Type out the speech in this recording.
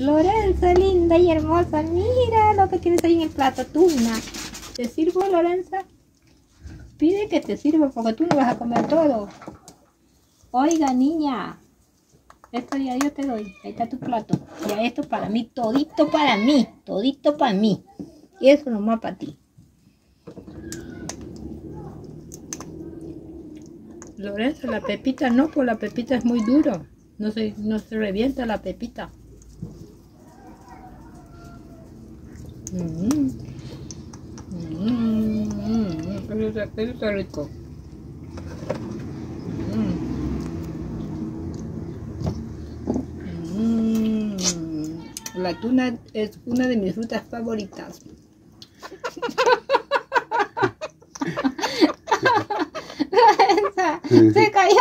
Lorenza, linda y hermosa, mira lo que tienes ahí en el plato, tuna. ¿Te sirvo, Lorenza? Pide que te sirva porque tú no vas a comer todo. Oiga, niña, esto ya yo te doy. Ahí está tu plato. Ya esto para mí, todito para mí, todito para mí. Y eso nomás para ti. Lorenzo, la pepita no, pues la pepita es muy duro. No se, no se revienta la pepita. Mm. Mm, mm, eso está- eso está rico. Mm. Mm. La tuna es una de mis frutas favoritas. Se cayó.